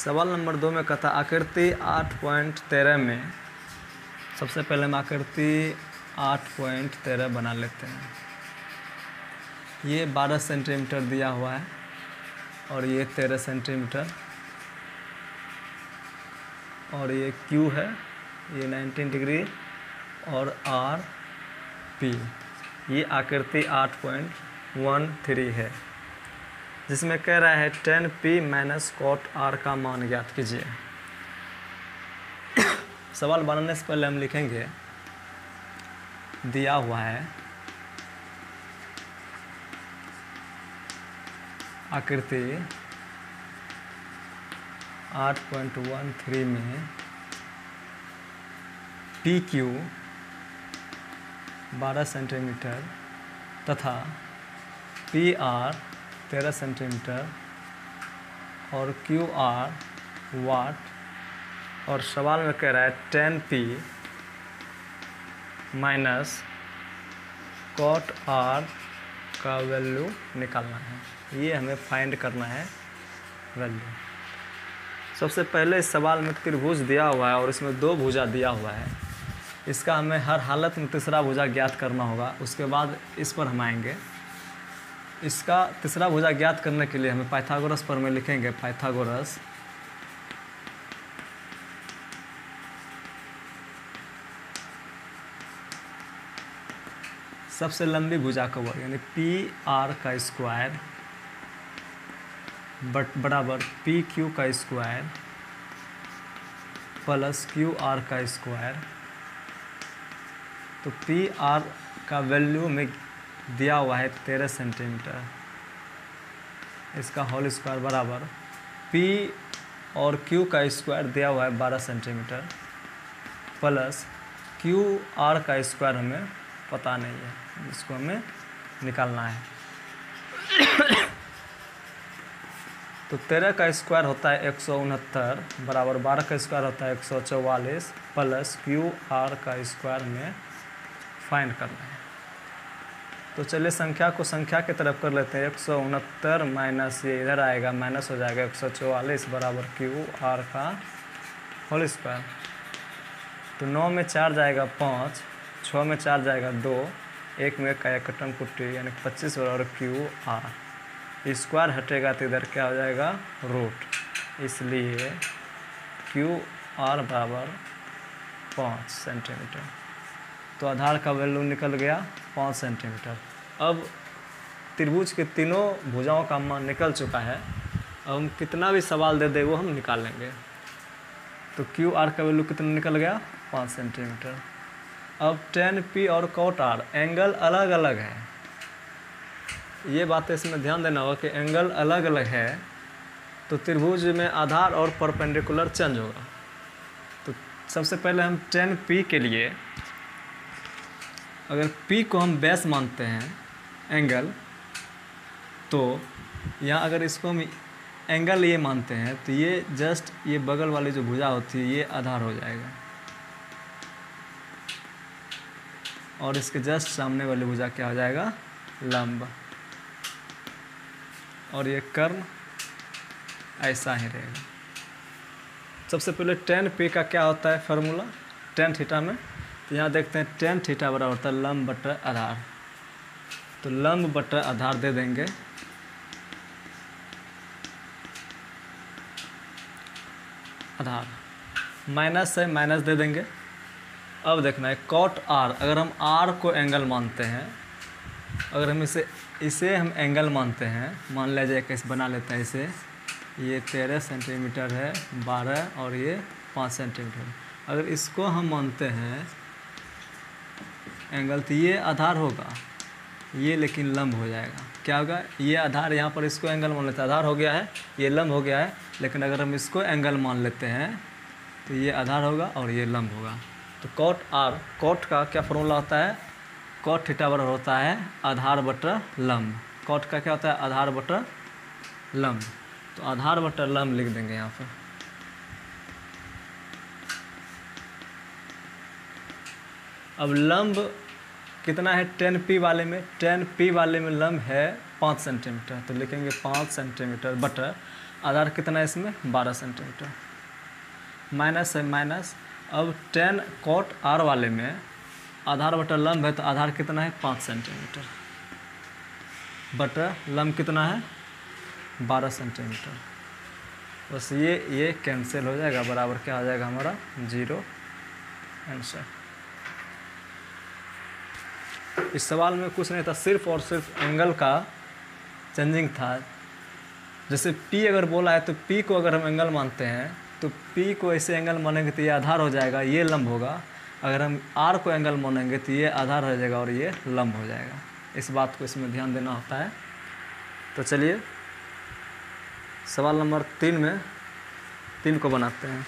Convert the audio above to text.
सवाल नंबर दो में कथा आकृति आठ पॉइंट तेरह में सबसे पहले हम आकृति आठ पॉइंट तेरह बना लेते हैं। ये बारह सेंटीमीटर दिया हुआ है और ये तेरह सेंटीमीटर और ये क्यू है, ये 19 डिग्री और आर पी ये आकृति आठ पॉइंट वन थ्री है। जिसमें कह रहा है, tan P minus cot R का मान ज्ञात कीजिए। सवाल बनाने से पहले हम लिखेंगे, दिया हुआ है, आकृति आठ पॉइंट वन थ्री में पी क्यू बारह सेंटीमीटर तथा पी आर तेरह सेंटीमीटर और क्यू आर वाट और सवाल में कह रहा है tan P minus cot R का वैल्यू निकालना है। ये हमें फाइंड करना है वैल्यू सबसे पहले इस सवाल में त्रिभुज दिया हुआ है और इसमें दो भुजा दिया हुआ है। इसका हमें हर हालत में तीसरा भुजा ज्ञात करना होगा। उसके बाद इस पर हम आएँगे। इसका तीसरा भुजा ज्ञात करने के लिए हमें पाइथागोरस पर में लिखेंगे पाइथागोरस सबसे लंबी भुजा का वर्ग, यानी पी आर का स्क्वायर बट बराबर पी क्यू का स्क्वायर प्लस क्यू आर का स्क्वायर तो पी आर का वैल्यू में दिया हुआ है तेरह सेंटीमीटर। इसका होल स्क्वायर बराबर। पी और क्यू का स्क्वायर दिया हुआ है बारह सेंटीमीटर। प्लस क्यू आर का स्क्वायर हमें पता नहीं है। इसको हमें निकालना है। तो तेरह का स्क्वायर होता है एक सौ उनहत्तर, बराबर बारह का स्क्वायर होता है एक सौ चौवालीस प्लस क्यू आर का स्क्वायर में फाइंड करना है। तो चलिए संख्या को संख्या की तरफ़ कर लेते हैं। एक सौ उनहत्तर माइनस ये इधर आएगा, माइनस हो जाएगा एक सौ चौवालीस बराबर क्यू आर का होल स्क्वायर। तो नौ में चार जाएगा पाँच छः में चार जाएगा दो, एक में का एक कटम कुट्टी यानी पच्चीस बराबर क्यू आर। स्क्वायर हटेगा तो इधर क्या हो जाएगा? रूट। इसलिए क्यू आर बराबर पाँच सेंटीमीटर। तो आधार का वैल्यू निकल गया। पाँच सेंटीमीटर। अब त्रिभुज के तीनों भुजाओं का मान निकल चुका है। अब हम कितना भी सवाल दे दे, वो हम निकाल लेंगे। तो क्यू आर का वैल्यू कितना निकल गया? पाँच सेंटीमीटर। अब टेन पी और कॉट आर एंगल अलग अलग है। ये बात इसमें ध्यान देना होगा कि एंगल अलग अलग है तो त्रिभुज में आधार और परपेंडिकुलर चेंज होगा। तो सबसे पहले हम टेन पी के लिए अगर P को हम बेस मानते हैं एंगल तो यहाँ अगर इसको हम एंगल ये मानते हैं तो ये जस्ट ये बगल वाली जो भुजा होती है, ये आधार हो जाएगा। और इसके जस्ट सामने वाली भुजा क्या हो जाएगा? लंब। और ये कर्म ऐसा ही रहेगा। सबसे पहले टेन पी का क्या होता है फार्मूला टेन थीटा में। तो यहाँ देखते हैं टेन थीटा बराबर होता है लंब बटर आधार। तो लम्ब बटर आधार दे देंगे। आधार। माइनस है माइनस दे देंगे। अब देखना है कॉट आर अगर हम आर को एंगल मानते हैं, अगर हम इसे इसे हम एंगल मानते हैं, मान लिया जाए कैसे बना लेते हैं इसे, ये तेरह सेंटीमीटर है, बारह, और ये पाँच सेंटीमीटर अगर इसको हम मानते हैं एंगल तो ये आधार होगा। ये लेकिन लंब हो जाएगा। क्या होगा? ये आधार यहाँ पर इसको एंगल मान लेते हैं। आधार हो गया है, ये लंब हो गया है, लेकिन अगर हम इसको एंगल मान लेते हैं तो ये आधार होगा और ये लंब होगा। तो कॉट आर कॉट का क्या फॉर्मूला होता है? कॉट थीटा बराबर होता है आधार बटर लंब। कॉट का क्या होता है? आधार बटर लंब। तो आधार बटर लंब लिख देंगे यहाँ पर। अब लंब कितना है टेन पी वाले में? टेन पी वाले में लम्ब है पाँच सेंटीमीटर। तो लिखेंगे पाँच सेंटीमीटर बटर। आधार कितना है इसमें? बारह सेंटीमीटर। माइनस है माइनस। अब टेन कॉट आर वाले में आधार बटर लम्ब है तो आधार कितना है? पाँच सेंटीमीटर। बटर लम्ब कितना है? बारह सेंटीमीटर। बस ये ये कैंसिल हो जाएगा। बराबर क्या आ जाएगा हमारा? ज़ीरो। आंसर इस सवाल में कुछ नहीं था, सिर्फ़ और सिर्फ़ एंगल का चेंजिंग था। जैसे पी अगर बोला है तो पी को अगर हम एंगल मानते हैं तो पी को ऐसे एंगल मानेंगे तो ये आधार हो जाएगा, ये लंब होगा। अगर हम आर को एंगल मानेंगे तो ये आधार हो जाएगा और ये लंब हो जाएगा। इस बात को इसमें ध्यान देना होता है। तो चलिए, सवाल नंबर तीन में, तीन को बनाते हैं।